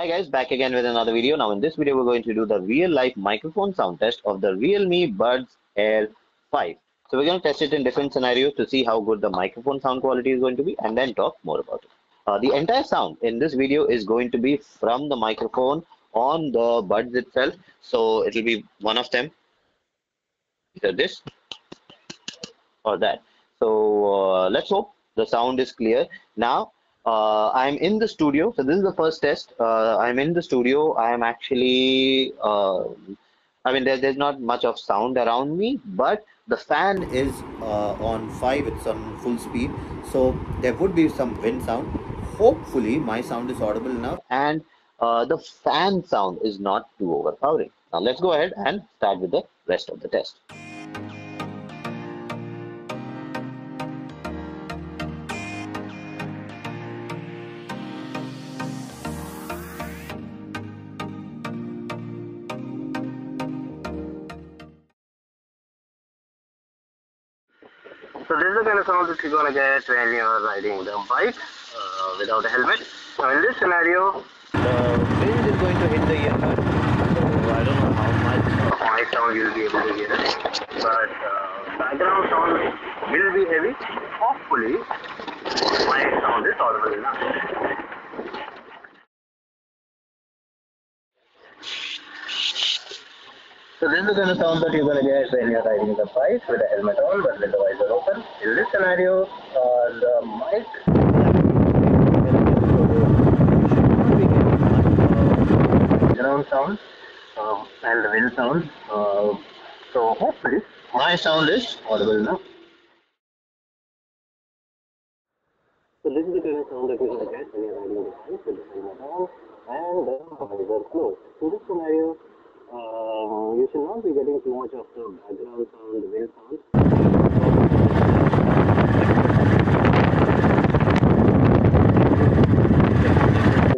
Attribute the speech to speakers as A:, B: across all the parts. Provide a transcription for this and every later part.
A: Hi guys, back again with another video. Now in this video, we're going to do the real life microphone sound test of the Realme Buds Air 5. So we're going to test it in different scenarios to see how good the microphone sound quality is going to be and then talk more about it. Uh, the entire sound in this video is going to be from the microphone on the buds itself. So it will be one of them, either this or that. So uh, let's hope the sound is clear. Now uh, I'm in the studio. So this is the first test. Uh, I'm in the studio. I am actually, uh, I mean, there, there's not much of sound around me, but the fan is uh, on five. It's on full speed. So there would be some wind sound. Hopefully my sound is audible enough and uh, the fan sound is not too overpowering. Now let's go ahead and start with the rest of the test.
B: So this is the kind of sound that you're gonna get when you're riding the bike uh, without a helmet. Now in this scenario,
A: The wind is going to hit the earbud. So I don't know how much.
B: my sound you'll be able to hear but uh, background sound will be heavy. Hopefully, my sound is audible enough. So this is the kind of sound that you're gonna get when you're riding the bike with a helmet on but with the visor open. In this scenario, uh, the mic ground sound um, and the wind sound. Uh, so hopefully my sound is audible enough. So this is the kind of sound that you're gonna get when you're riding the bike with the helmet on and the visor closed. In this scenario, uh, you should not be getting too much of the background sound, the wind sound.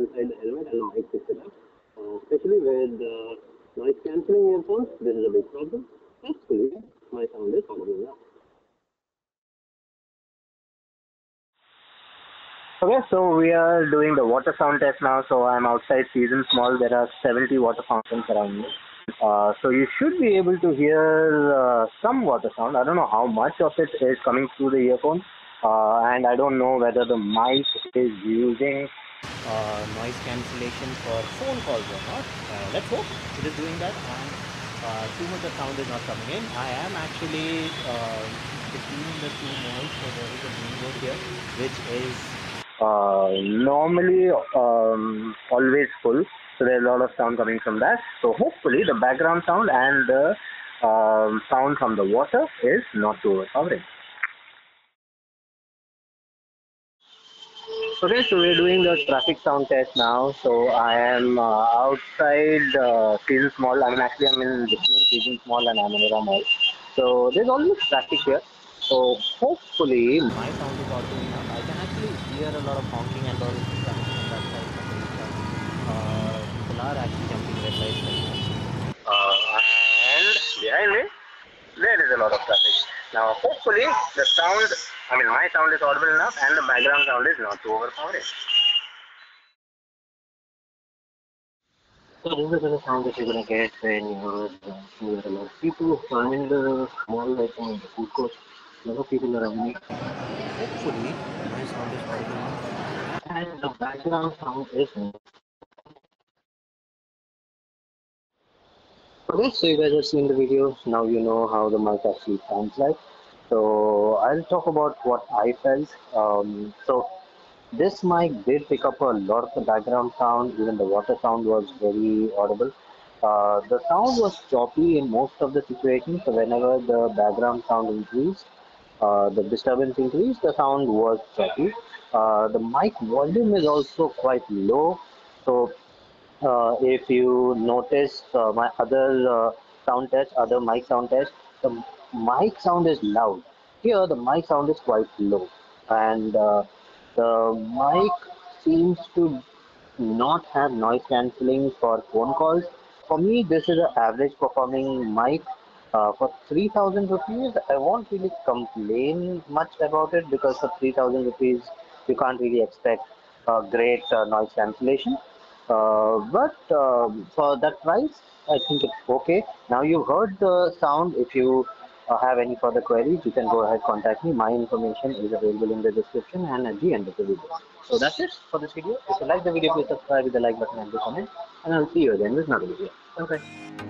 B: Inside the helmet and mic picks it up. Uh, especially with uh, noise cancelling earphones, this is a big problem. Hopefully, my sound is audible now. Okay, so we are doing the water sound test now. So I'm outside Seasons Mall. There are 70 water fountains around me. Uh, so you should be able to hear uh, some water sound. I don't know how much of it is coming through the earphone, uh, and I don't know whether the mic is using
A: uh, noise cancellation for phone calls or not. Uh, let's hope it is doing that and uh, too much of sound is not coming in. I am actually uh, between the two malls, so there is a road here which is
B: uh, normally um, always full. So there's a lot of sound coming from that. So hopefully the background sound and the um, sound from the water is not too overpowering. Okay, so we're doing the traffic sound test now. So I am uh, outside uh, Seasons Mall. I mean, actually, I'm in between Seasons Mall and Amanora Mall. So there's always traffic here. So hopefully,
A: my sound is audible enough. I can actually hear a lot of honking and all. Uh, people are actually jumping red lights right now.
B: uh, and behind me, there is a lot of traffic. Now, hopefully, the sound, I mean, my sound is audible enough and the background sound is not too overpowering. So, this is the sound that you're going to get when you're uh, near a lot of people. So, I'm in the mall, like in the food court. A lot of people around me.
A: Hopefully, my sound is audible.
B: And the background sound is Okay, so you guys have seen the video. Now you know how the mic actually sounds like. So I'll talk about what I felt. Um, so this mic did pick up a lot of the background sound. Even the water sound was very audible. Uh, the sound was choppy in most of the situations. So whenever the background sound increased, uh, the disturbance increased, the sound was choppy. Uh, the mic volume is also quite low. So if you notice uh, my other uh, sound test, other mic sound test, the mic sound is loud. Here, the mic sound is quite low, and uh, the mic seems to not have noise cancelling for phone calls. For me, this is an average performing mic. Uh, for 3000 rupees, I won't really complain much about it because for 3000 rupees, you can't really expect uh, great uh, noise cancellation. Uh, but um for that price i think it's okay. Now you heard the sound. If you uh, have any further queries you can go ahead contact me. My information is available in the description and at the end of the video. So that's it for this video. If you like the video please subscribe with the like button and the comment. And i'll see you again with another video. Okay